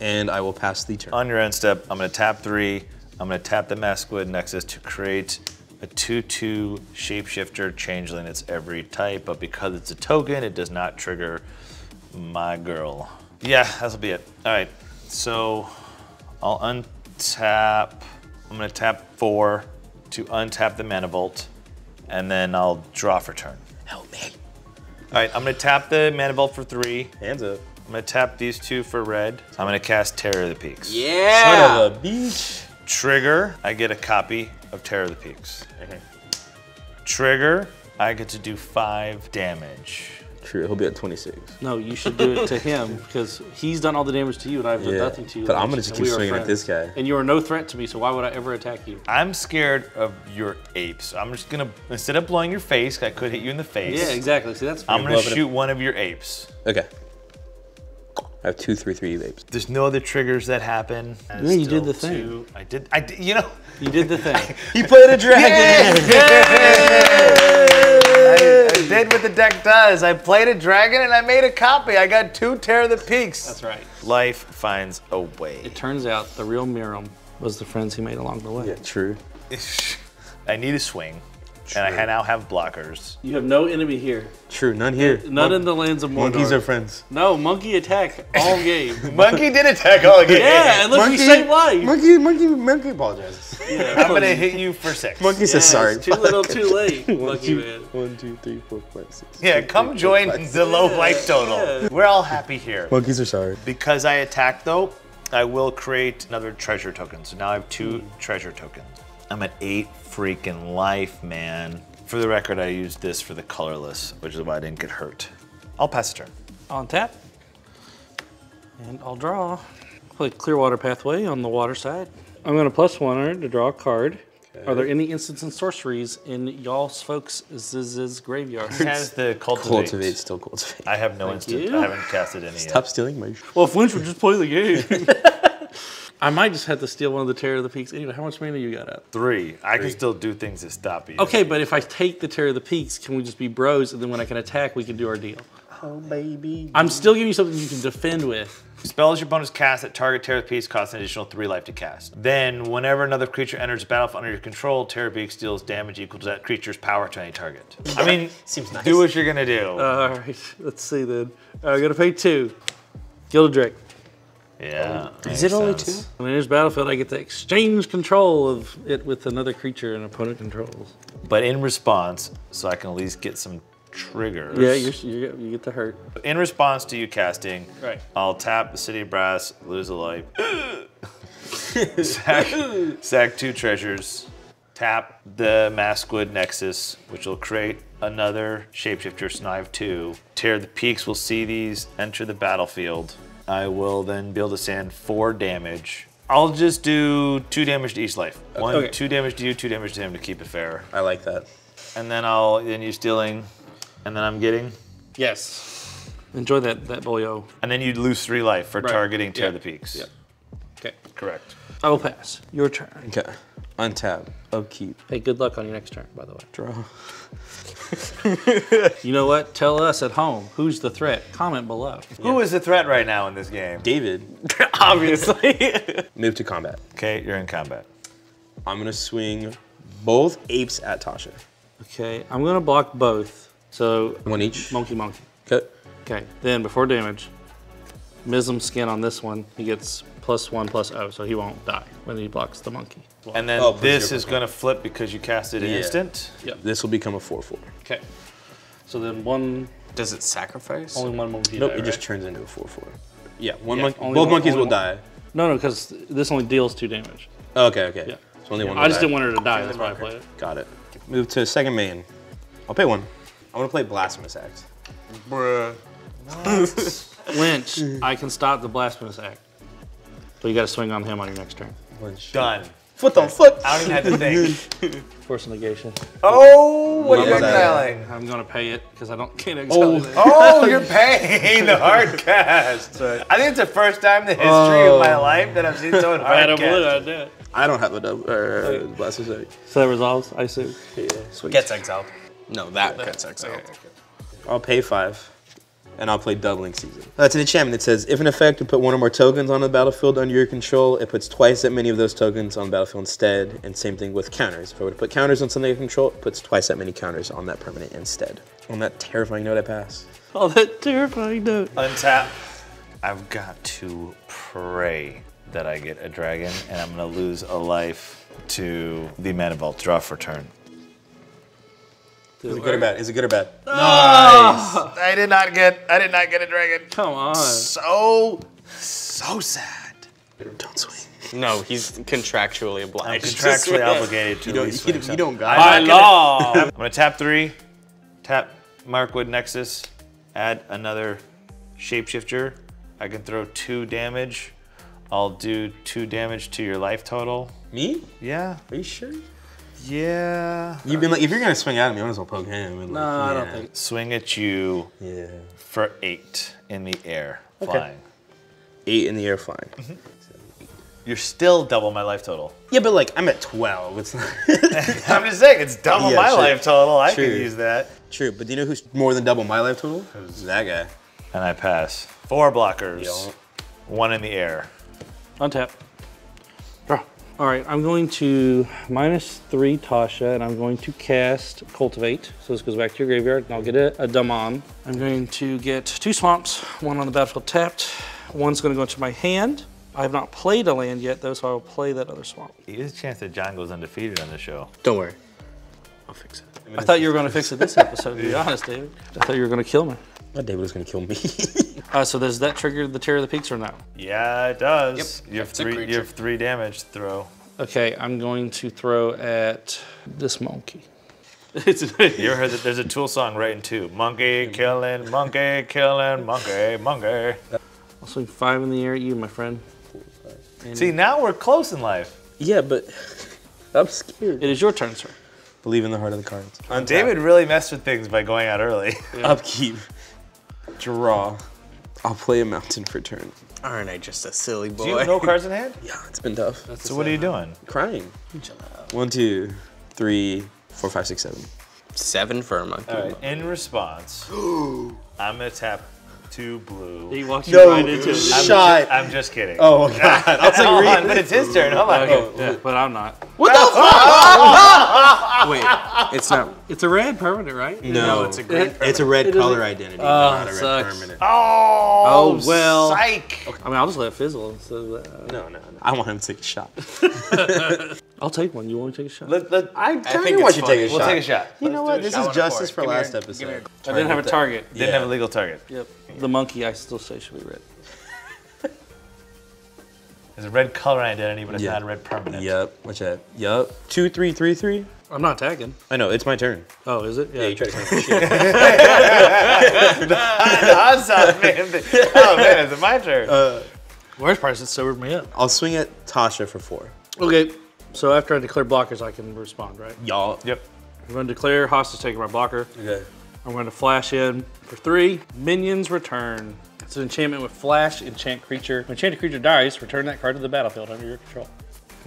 And I will pass the turn.
On your end step, I'm gonna tap three. I'm gonna tap the Maskwood Nexus to create a 2-2 shapeshifter changeling. It's every type, but because it's a token, it does not trigger my girl. Yeah, that'll be it. All right, so I'll untap. I'm gonna tap four to untap the Mana Vault, and then I'll draw for turn.
Help me.
All right, I'm gonna tap the Mana Vault for three.
Hands up.
I'm gonna tap these two for red. I'm gonna cast Terror of the Peaks.
Yeah.
Son of a beach.
Trigger, I get a copy of Terror of the Peaks. Trigger, I get to do five damage.
True, he'll be at 26.
No, you should do it to him because he's done all the damage to you, and I've done
Yeah,
nothing to you.
but I'm gonna just keep
are
swinging at this guy.
And you are no threat to me, so why would I ever attack you?
I'm scared of your apes. I'm just gonna, instead of blowing your face, I could hit you in the face.
Yeah, exactly. See, that's
I'm gonna
Blow up
shoot one of your apes.
Okay. I have two, three, three apes.
There's no other triggers that happen.
Yeah, you did the
Still
thing.
two- I did. I did. You know.
You did the thing.
He played a dragon!
I, I did what the deck does. I played a dragon and I made a copy. I got two Terror of the Peaks.
That's right.
Life finds a way.
It turns out the real Miirym was the friends he made along the way.
yeah, true.
I need a swing, and I now have blockers.
You have no enemy here.
True, none here.
None in the lands of Mordor.
Monkeys are friends.
No, monkey attack all game.
Monkey did attack all game.
yeah, unless we save life.
Monkey, monkey, monkey apologizes.
I'm gonna hit you for six.
Monkey says
Yes,
sorry.
Too little, too late.
One,
Lucky
two,
man.
one, two, three, four, five, six.
Yeah,
seven,
come
eight,
join
nine,
the low life total. We're all happy here.
Monkeys are sorry.
Because I attacked though, I will create another treasure token. So now I have two hmm. treasure tokens. I'm at eight freaking life, man. For the record, I used this for the colorless, which is why I didn't get hurt. I'll pass a turn.
On tap. And I'll draw. Play Clearwater Pathway on the water side. I'm going to plus one on it to draw a card. Are there any instants and sorceries in y'all's folks' Ziz's graveyards?
It has the cultivate.
Cultivate, still cultivate.
I have no instant.
you.
I haven't casted any yet.
Stop stealing my.
Well, Flinch would just play the game. I might just have to steal one of the Terror of the Peaks. Anyway, how much mana you got up?
Three. I can still do things to stop you.
Okay, but if I take the Terror of the Peaks, can we just be bros? And then when I can attack, we can do our deal.
Oh, baby.
I'm still giving you something you can defend with.
Spells your bonus cast that target Terror of the Peaks cost an additional three life to cast. Then, whenever another creature enters the battlefield under your control, Terror of the Peaks deals damage equal to that creature's power to any target. I mean,
Seems nice.
do what you're gonna do.
All right, let's see then. Uh, I'm gonna pay two. Gilded Drake.
Yeah.
Is it only
sense.
two?
When it enters battlefield, I get to exchange control of it with another creature an opponent controls.
But in response, so I can at least get some triggers.
Yeah, you're, you you get to hurt.
In response to you casting,
Right.
I'll tap the City of Brass, lose a life. sack, sack two treasures. Tap the Maskwood Nexus, which will create another Shapeshifter Snive 2. Tear the Peaks will see these enter the battlefield. I will then be able to sand four damage. I'll just do two damage to each life. One,
Okay.
two damage to you, two damage to him to keep it fair.
I like that.
And then I'll then use stealing, and then I'm getting
Yes. Enjoy that that boyo.
And then you'd lose three life for
Right.
targeting Tear
Yeah.
the Peaks.
Yeah. Okay.
Correct.
I will pass. Your turn.
Okay. Untap. Upkeep.
Hey, good luck on your next turn, by the way.
Draw.
You know what? Tell us at home who's the threat. Comment below.
Who is the threat right now in this game?
David.
Obviously.
Move to combat.
Okay, you're in combat.
I'm gonna swing both apes at Tasha.
Okay, I'm gonna block both. So
One each.
monkey monkey.
Okay.
Okay, then before damage, Mizzium Skin on this one, he gets plus one plus O, so he won't die when he blocks the monkey.
And then
Oh,
this is going to flip because you casted an
Yeah.
instant.
This will become a 4-4.
Okay. So then one,
Does it sacrifice?
only one monkey.
Nope,
die,
it just turns into a 4-4. Yeah, one
Yeah,
monkey. Both
one-
monkeys will
one.
die.
No, no, because this only deals two damage.
Oh, okay, okay.
Yeah.
So only one.
I
will
just
die.
didn't want her to die. That's why I played it.
Got it. Move to second main. I'll pay one. I want to play Blasphemous Act.
Bruh.
Lynch, I can stop the blasphemous act. But you got to swing on him on your next turn.
Done.
Foot on foot.
I don't even have to think.
Force negation.
oh, what are you
Love that.
exiling?
I'm gonna pay it because I don't can't exile.
Oh.
it.
Oh, you're paying the hard cast. I think it's the first time in the history of my life that I've seen someone
If I had
hard
a blue,
cast.
I'd do it.
I don't have a double. Uh, Blasphemous Act.
So that resolves, I assume. Yeah.
Sweet.
Gets exiled. No, that gets exiled.
I'll pay five, and I'll play Doubling Season. That's an enchantment that says if an effect would put one or more tokens on the battlefield under your control, it puts twice that many of those tokens on the battlefield instead. And same thing with counters. If I were to put counters on something I control, it puts twice that many counters on that permanent instead. On that terrifying note, I pass.
Oh, that terrifying note.
Untap. I've got to pray that I get a dragon, and I'm going to lose a life to the Mana Vault. Draw for turn.
Is it good or bad? Is it good or bad? Ah!
I did not get. I did not get a dragon.
Come on.
So, so sad.
Don't swing.
No, he's contractually
I'm
obliged.
contractually obligated to
You don't,
at
you, you don't
something.
got
By
I'm not gonna-
law.
I'm gonna tap three, tap Maskwood Nexus, add another shapeshifter. I can throw two damage. I'll do two damage to your life total.
Me?
Yeah,
Are you sure?
Yeah.
You've been like, if you're gonna swing at me, I might as well poke him. And
No,
like,
I don't think.
Swing at you
Yeah.
for eight in the air, flying.
Eight in the air flying. Mm-hmm.
You're still double my life total.
Yeah, but like I'm at 12. It's not
I'm just saying, it's double
Yeah,
my
sure.
life total. I
Sure.
could use that.
true. But do you know who's more than double my life total? That guy.
And I pass. Four blockers.
Yo.
One in the air.
Untap. Draw. All right, I'm going to minus three Tasha, and I'm going to cast Cultivate. So this goes back to your graveyard, and I'll get a, a Daman. I'm going to get two swamps, one on the battlefield tapped. One's going to go into my hand. I have not played a land yet, though, so I will play that other swamp.
There's a chance that John goes undefeated on the show.
Don't worry.
I'll fix it.
I thought you were going to fix it this episode, to be honest, David. I thought you were going to kill me.
Oh, David was gonna kill me.
Uh, so does that trigger the Terror of the Peaks or no?
Yeah, it does.
Yep,
You have
that's a
three. You have three damage to throw.
Okay, I'm going to throw at this monkey.
You ever heard that there's a Tool song right in two? Monkey killing, monkey killing, monkey, monkey.
I'll swing five in the air at you, my friend.
See, now we're close in life.
yeah, but I'm scared.
It is your turn, sir.
Believe in the heart of the cards.
David really messed with things by going out early.
Upkeep. Draw. I'll play a mountain for turn.
Aren't I just a silly boy?
Do you have no cards in hand?
Yeah, it's been tough.
So what are you doing?
Crying. One, two, three, four, five, six, seven.
Seven for a monkey.
All right. In response, I'm gonna tap two blue.
He walks
No,
you right into it.
I'm
shot.
I'm just kidding.
Oh god. I was
Hold
like,
on, but it's his turn. Hold on.
Okay, oh, yeah, but I'm not. What the fuck?
Wait, it's not.
It's a red permanent, right?
no,
it's a green
It's a red
It is
color
a-
identity,
Oh,
not a red
sucks.
permanent.
Oh,
Oh, well.
Psych.
I mean, I'll just let it fizzle. So, uh,
No, no, no. I want him to take a shot.
I'll take one. You want to take a shot?
Let, let,
I
think
kind of
it's
want you to take a
funny.
we'll
shot.
take a shot.
You know
Let's
what? This is justice
for
for
it. Give me
last episode.
give me your-
I didn't have a target.
Didn't have a legal target.
Yep. The monkey, I still say should be red.
There's a red color identity, but it's
Yeah.
not a red permanent.
Yep. What's that? Yep. Two, three, three, three.
I'm not tagging.
I know. It's my turn.
Oh, is it? Yeah.
Yeah, you try to come shit.
Odds on, man. Oh man, is it my turn?
Uh, worst part is it sobered me up.
I'll swing at Tasha for four.
Okay. So after I declare blockers, I can respond, right?
Y'all.
yep.
I'm going to declare hostage taking my blocker.
Okay.
I'm going to flash in for three. Minions return. It's an enchantment with flash, enchant creature. When enchanted creature dies, return that card to the battlefield under your control.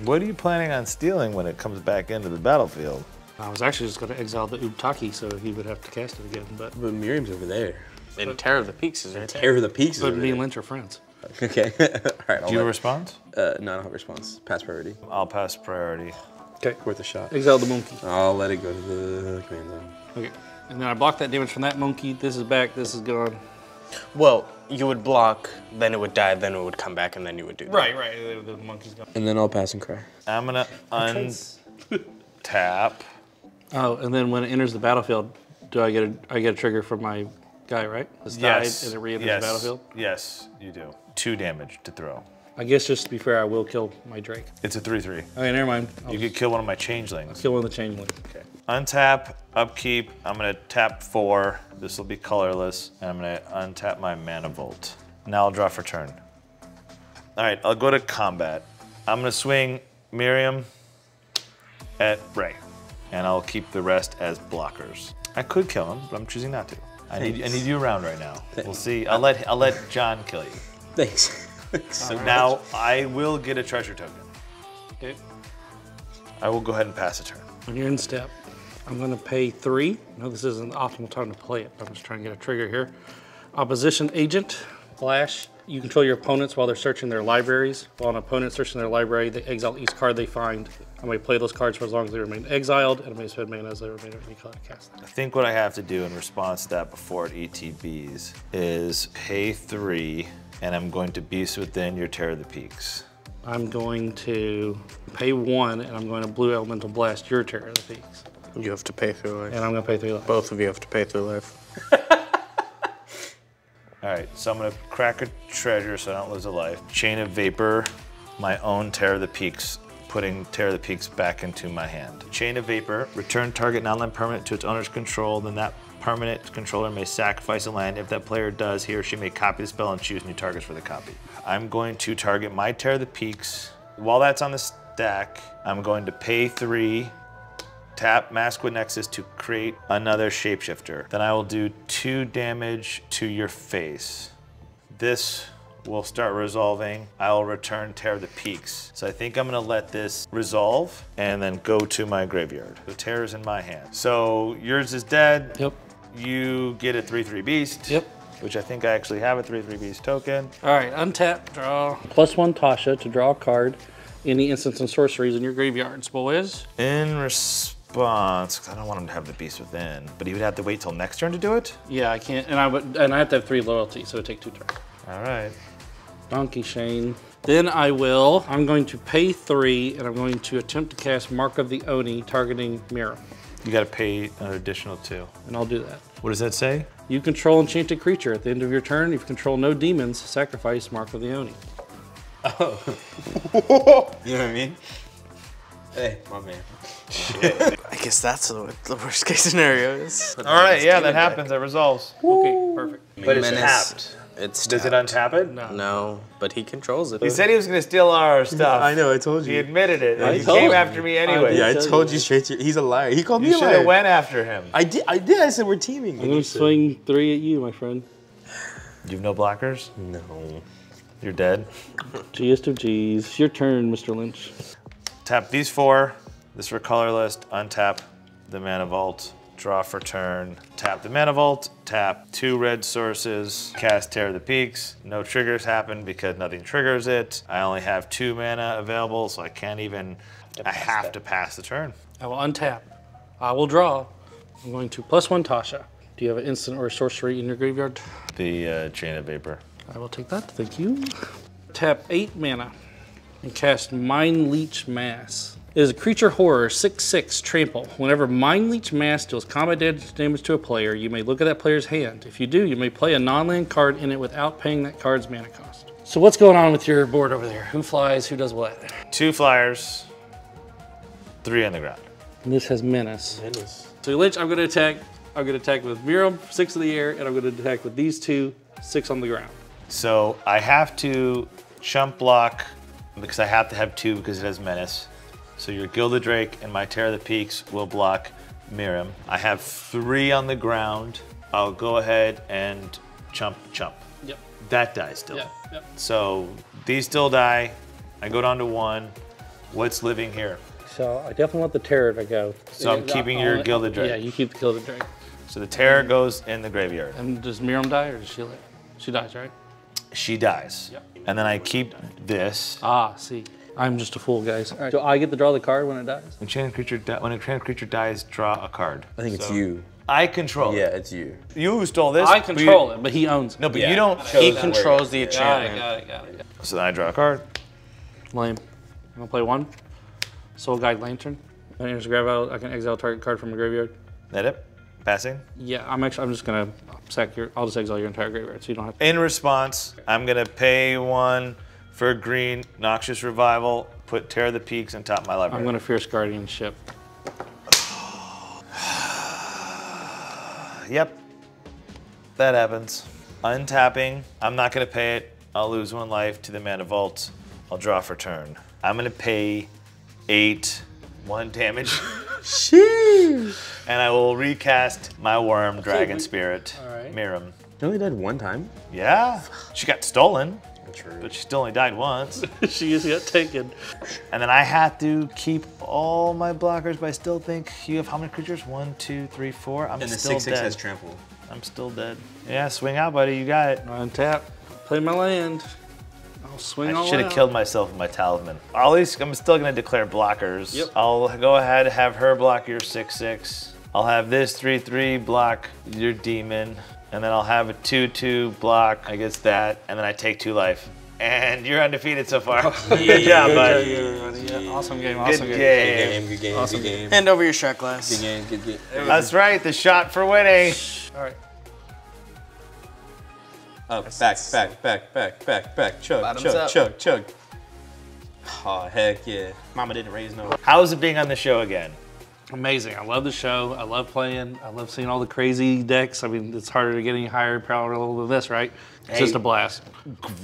What are you planning on stealing when it comes back into the battlefield?
I was actually just going to exile the Uktabi so he would have to cast it again, but
But Miirym's over there.
And Terror of the Peaks is right there.
Terror of the peaks. is
but
over
me and
there.
Lynch are friends.
Okay. All right. I'll
Do you
let-
respond?
uh, no, I don't have a response. Pass priority.
I'll pass priority.
Okay.
Worth a shot.
Exile the monkey.
I'll let it go to the command zone.
Okay. And then I block that damage from that monkey. This is back. This is gone.
Well, you would block, then it would die, then it would come back, and then you would do that.
right. The, the monkey's gone.
And then I'll pass and cry.
I'm gonna untap.
Oh, and then when it enters the battlefield, do I get a I get a trigger from my guy, right? It's
Yes.
died and it re-enters
yes.
the battlefield.
Yes, you do. Two damage to throw.
I guess just to be fair, I will kill my Drake.
It's a three-three.
Okay, never mind. I'll
You could kill one of my changelings.
kill one of the changelings.
Okay. Untap, upkeep. I'm gonna tap four. This will be colorless. And I'm gonna untap my mana vault. Now I'll draw for turn. All right, I'll go to combat. I'm gonna swing Miirym at Ray, and I'll keep the rest as blockers. I could kill him, but I'm choosing not to. I need, I need you around right now. We'll see. I'll let I'll let John kill you.
Thanks.
So now I will get a treasure token.
Okay.
I will go ahead and pass a turn.
When you're in step, I'm going to pay three. No, this isn't the optimal time to play it. but I'm just trying to get a trigger here. Opposition agent, flash. You control your opponents while they're searching their libraries. While an opponent searching their library, they exile each card they find. I may play those cards for as long as they remain exiled, and I may spend mana as they remain color cast.
I think what I have to do in response to that before it ETBs is pay three, and I'm going to beast within your Terror of the Peaks.
I'm going to pay one, and I'm going to blue elemental blast your terror of the peaks.
You have to pay through life.
And I'm going to pay through life.
Both of you have to pay through life.
All right, so I'm gonna crack a treasure so I don't lose a life. Chain of Vapor, my own Terror of the Peaks, putting Terror of the Peaks back into my hand. Chain of Vapor, return target non-land permanent to its owner's control, then that permanent controller may sacrifice a land. If that player does, he or she may copy the spell and choose new targets for the copy. I'm going to target my Terror of the Peaks. While that's on the stack, I'm going to pay three, tap Maskwood Nexus to create another shapeshifter. Then I will do two damage to your face. This will start resolving. I will return Terror of the Peaks. So I think I'm gonna let this resolve and then go to my graveyard. The Tear is in my hand. So yours is dead.
Yep.
You get a 3-3 beast.
Yep.
Which I think I actually have a 3-3 beast token.
All right, untap, draw. Plus one Tasha to draw a card. Any instants and sorceries in your graveyards, boys.
In response, 'cause I don't want him to have the beast within, but he would have to wait till next turn to do it?
Yeah, I can't, and I would, and I have to have three loyalty, so it take two turns.
All right.
Donkey Shane. Then I will. I'm going to pay three, and I'm going to attempt to cast Mark of the Oni, targeting Mira,
You gotta pay an additional two.
and I'll do that.
What does that say?
You control enchanted creature. At the end of your turn, if you control no demons, sacrifice Mark of the Oni. Oh.
you know what I mean? Hey, my man.
I guess that's what the worst case scenario is.
All right, yeah, that happens. That resolves.
Okay, perfect.
But it's
Menace.
tapped.
It's
Does it
tapped.
untap it?
No.
No, but he controls it.
He said he was gonna steal our stuff.
I know, I told you.
He admitted it. and he
told
came
you.
after me anyway.
Yeah, I told
you.
you straight to He's a liar. He called
You
me a
should
liar.
have went after him.
I did. I did. I said we're teaming.
I'm going to swing three at you, my friend.
You've no blockers?
No.
You're dead.
Gist of G's. Your turn, Mr. Lynch.
Tap these four. This for colorless. Untap the mana vault. Draw for turn. Tap the mana vault. Tap two red sources. Cast Terror of the Peaks. No triggers happen because nothing triggers it. I only have two mana available, so I can't even. I have to pass the turn.
I will untap. I will draw. I'm going to plus one Tasha. Do you have an instant or a sorcery in your graveyard?
The uh, Chain of Vapor.
I will take that. Thank you. Tap eight mana and cast Mind Leech Mass. It is a creature horror, 6 6 trample. Whenever Mind Leech Mass deals combat damage damage to a player, you may look at that player's hand. If you do, you may play a non land card in it without paying that card's mana cost. So, what's going on with your board over there? Who flies? Who does what?
Two flyers. Three on the ground.
And this has Menace. Menace. So, Lynch, I'm going to attack. I'm going to attack with Miirym, six in the air, and I'm going to attack with these two, six on the ground.
So I have to chump block because I have to have two because it has menace. So your Gilded Drake and my Terror of the Peaks will block Miirym. I have three on the ground. I'll go ahead and chump chump.
Yep.
That dies still.
Yep. Yep.
So these still die. I go down to one. What's living here?
So I definitely want the terror to go.
So I'm keeping your Gilded Drake.
Yeah, you keep the Gilded Drake.
So the Terror goes in the graveyard.
And does Miirym die or does she live? She dies, right?
She dies.
Yep.
And then I keep this.
Ah, see. I'm just a fool, guys. All right. So I get to draw the card when it dies?
When, chain creature when a chained creature dies, draw a card.
I think it's you.
I control
Yeah,
it.
it's you.
You stole this.
I
but you-
control it, but he owns it.
No, but
Yeah.
you don't.
He
Shows
controls the
Got it,
enchantment.
got it, got it. got
So then I draw a card.
it. Lame. I'm gonna play one. Soul Guide Lantern. I can just grab out. I can exile target card from a graveyard.
That it? Passing.
Yeah, I'm actually. I'm just gonna sack your. I'll just exile your entire graveyard, so you don't have. to.
In response, I'm gonna pay one for green noxious revival. Put tear the peaks on top of my library.
I'm gonna fierce guardianship.
Yep. That happens. Untapping. I'm not gonna pay it. I'll lose one life to the mana vault. I'll draw for turn. I'm gonna pay eight, one damage. Sheesh. and I will recast my worm, Dragon Spirit,
Alright.
Miirym.
You only died one time?
Yeah. She got stolen,
True.
but she still only died once.
she just got taken.
and then I have to keep all my blockers, but I still think you have how many creatures? One, two, three, four. I'm
And the
still
6
dead.
6 has trample.
I'm still dead. Yeah, swing out, buddy. You got it.
Untap. Play my land. I'll swing
I should have killed myself with my talisman. At least I'm still gonna declare blockers.
Yep.
I'll go ahead and have her block your six six. I'll have this three three block your demon, and then I'll have a two two block against that, and then I take two life. And you're undefeated so far. Good job, bud.
Yeah, awesome game.
Good
Awesome game.
game.
Good game, good game,
Awesome.
good game.
Hand over your shot glass.
Good game, good game.
That's right. The shot for winning.
All right.
Oh, back, back, back, back, back, back. Chug,
Bottoms
chug,
up.
chug, chug. Oh, heck yeah. Mama didn't raise no.
How's it being on the show again?
Amazing. I love the show. I love playing. I love seeing all the crazy decks. I mean, it's harder to get any higher power level than this, right? It's just a blast.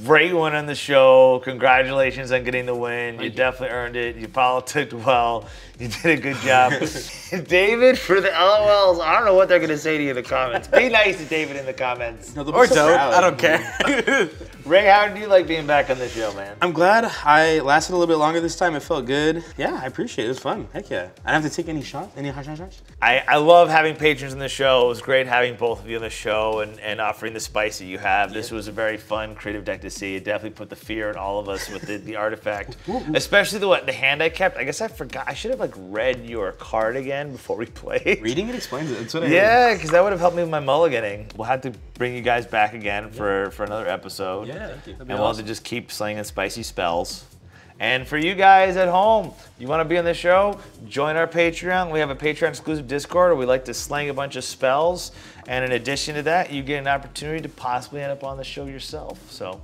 Great win on the show. Congratulations on getting the win. you
you.
definitely earned it. You politicked well. You did a good job. David, for the LOLs, I don't know what they're going to say to you in the comments. Be nice to David in the comments.
No,
Or don't. I don't care.
Ray, how do you like being back on the show, man?
I'm glad I lasted a little bit longer this time. It felt good. Yeah, I appreciate it. It was fun. Heck yeah. I didn't have to take any shots, any hot shots. shots.
I, I love having patrons in the show. It was great having both of you on the show and, and offering the spice that you have. This was a very fun, creative deck to see. It definitely put the fear in all of us with the, the artifact, especially the what the hand I kept. I guess I forgot. I should have like read your card again before we played.
Reading it explains it. That's what I
Yeah, because that would have helped me with my mulliganing. We'll have to bring you guys back again for, for another episode.
Yeah, thank you.
And we'll have to just keep slinging spicy spells. And for you guys at home, you want to be on the show? Join our Patreon. We have a Patreon exclusive Discord where we like to slang a bunch of spells. And in addition to that, you get an opportunity to possibly end up on the show yourself. So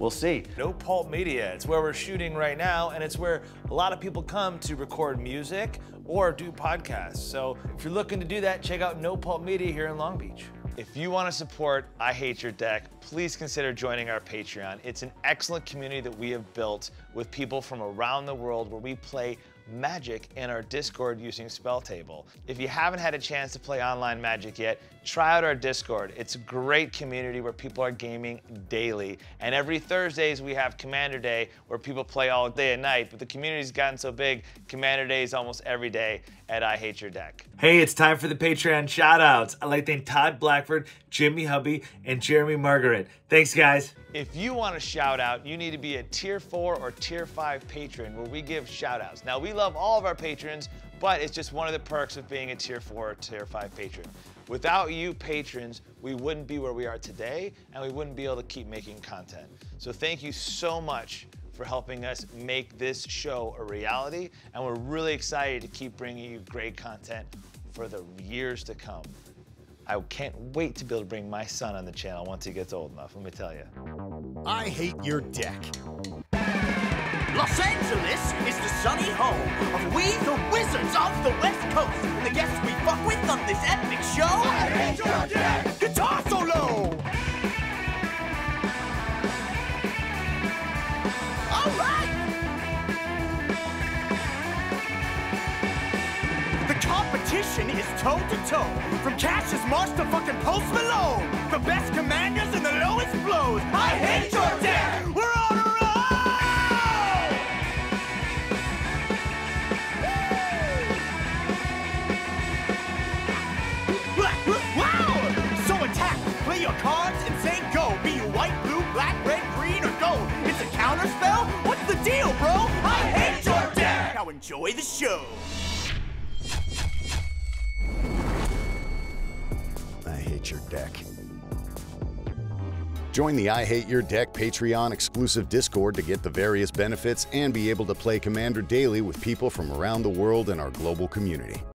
we'll see. No Pulp Media. It's where we're shooting right now, and it's where a lot of people come to record music or do podcasts. So if you're looking to do that, check out No Pulp Media here in Long Beach. If you want to support I Hate Your Deck, please consider joining our Patreon. It's an excellent community that we have built with people from around the world where we play Magic in our Discord using Spell Table. If you haven't had a chance to play online Magic yet, try out our Discord. It's a great community where people are gaming daily. And every Thursdays we have Commander Day where people play all day and night, but the community's gotten so big, Commander Day is almost every day at I Hate Your Deck.
Hey, it's time for the Patreon shoutouts. I'd like to thank Todd Blackford, Jimmy Hubby, and Jeremy Margaret. Thanks, guys.
If you want a shout out, you need to be a tier 4 or tier 5 patron where we give shout outs. Now, we love all of our patrons, but it's just one of the perks of being a tier 4 or tier 5 patron. Without you patrons, we wouldn't be where we are today and we wouldn't be able to keep making content. So thank you so much for helping us make this show a reality and we're really excited to keep bringing you great content for the years to come. I can't wait to be able to bring my son on the channel once he gets old enough, let me tell you.
I hate your deck.
Los Angeles is the sunny home of we, the wizards of the West Coast. And the guests we fuck with on this epic show. I hate your deck! Guitar solo! Alright! The competition is toe to toe. From Cassius Marsh to fucking Post Malone. The best commanders and the lowest blows. I hate your deck! We're deal, bro? I hate your deck! Now enjoy the show.
I hate your deck. Join the I Hate Your Deck Patreon exclusive Discord to get the various benefits and be able to play Commander daily with people from around the world in our global community.